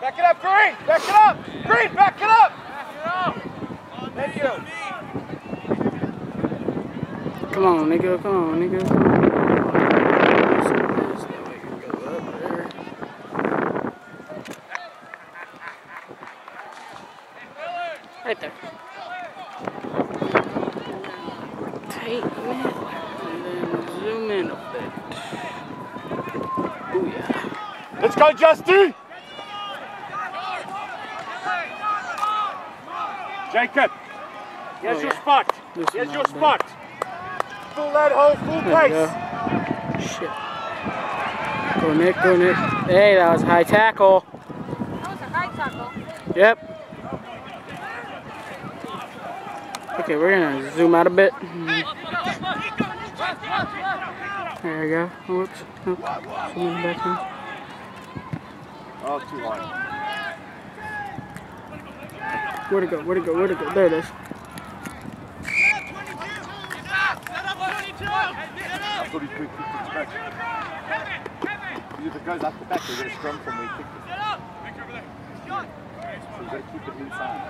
Back it up, Green! Back it up! Green, back it up! Thank you. Nigga. Come on, nigga. Come on. That go. Right there. Take and then zoom in a bit. Booyah. Let's go, Justy! Jacob, here's Oh, your spot. Here's your spot. Full that hole, full There pace. go. Shit. Go Nick, go Nick. Hey, that was a high tackle. That was a high tackle. Yep. Okay, we're gonna zoom out a bit. There we go. Whoops. Nope. Zoom in back in. Oh, too high. Where'd it go? Where'd it go? Where'd it go? There it is. I thought he quick kicked it back. Because if it goes up the back, they get a scrum from where he kicked it. So you've got to keep it inside.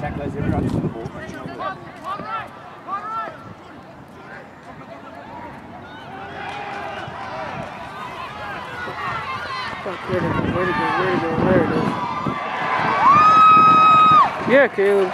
Tacklers everyone to the ball. Go? Go? Go? Yeah, Caleb.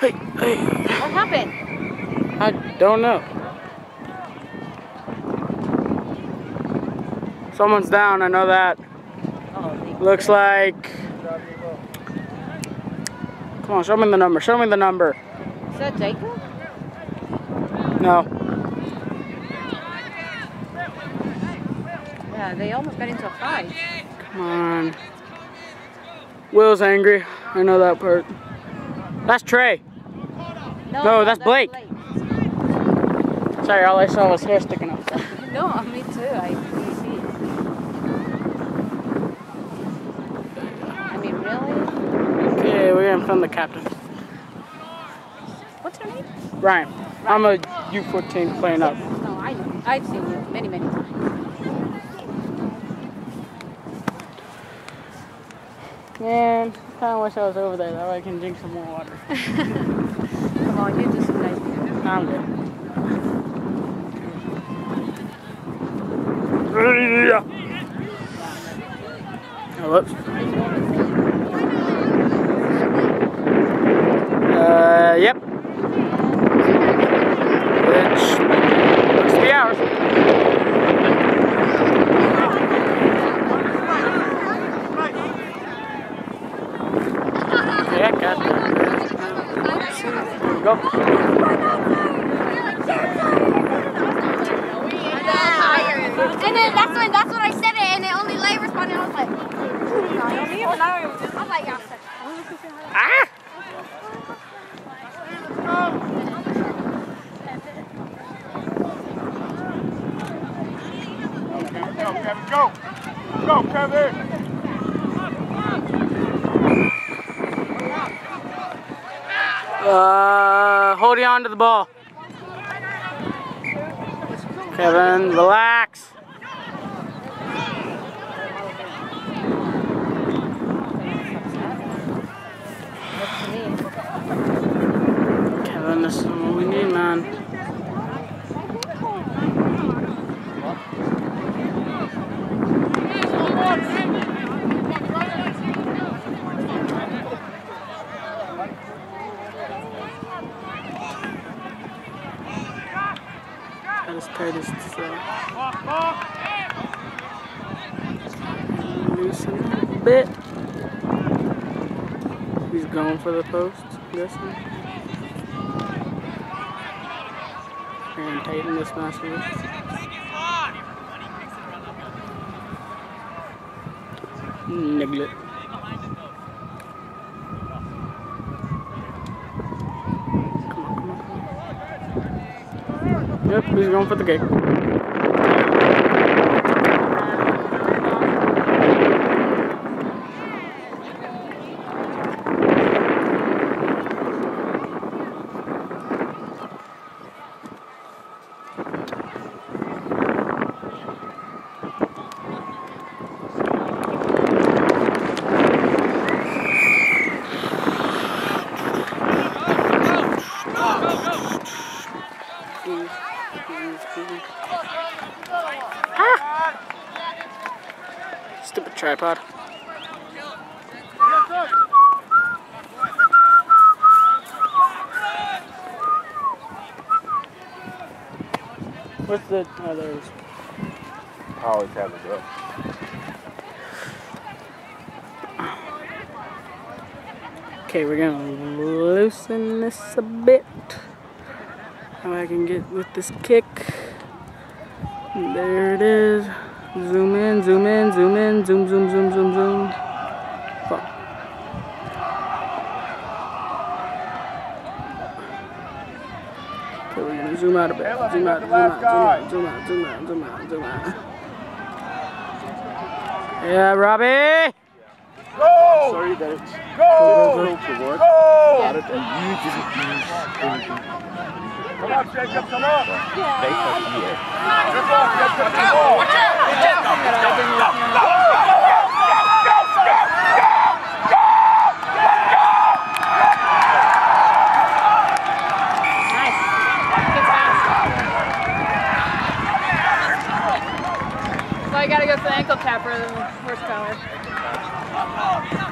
Hey, hey. What happened? I don't know. Someone's down, I know that. Looks like. Come on, show me the number. Show me the number. is that Jacob? No. Yeah, they almost got into a fight. Come on. Will's angry. I know that part. That's Trey. No, that's Blake. Sorry, all I saw was hair sticking up. no, me too. I see. I mean, really? Okay, we're gonna film the captain. What's her name? Ryan. Ryan. I'm a U14 playing up. No, I know. I've seen you many, many times. Man, I kind of wish I was over there. That way I can drink some more water. Come on, you do some nice things. I'm good. Whoops. Uh, yep. Which looks to be ours. Yeah, got we go. And then that's when I said it, and it only lay responded. I was like, I was like, yeah. Ah! Go, Kevin, go! Go, Kevin! Uh, holding on to the ball. Kevin, relax. Kevin, this is what we need, man. at his tightest. So. Up a bit. He's going for the post, guessing. And tighten this massively. Niggle it. Come on, come on, come on. Yep, he's going for the kick. Tripod. What's the oh there it is. I always have it up. Okay, we're gonna loosen this a bit. How I can get with this kick. There it is. Zoom in, zoom in, zoom in, zoom, zoom, zoom, zoom, zoom. Fuck. Okay, we're gonna zoom out a bit. Zoom out, zoom out, zoom out, zoom out, zoom out, zoom out, zoom out. Yeah, Robbie! Go! Sorry that it's Go! difficult to work Yeah. at it and you didn't use anything. Come on, Jacob, come on. They cut here. Good ball, Jacob, good ball. Nice. Good pass. So I gotta go for the ankle tap rather than the horsepower.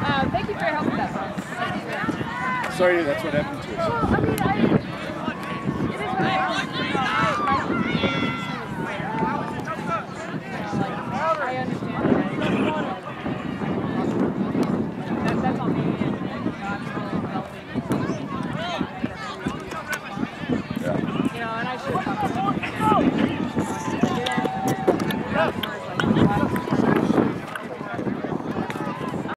Uh, thank you for your help with that. Sorry, that's what happened to us.